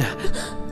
奶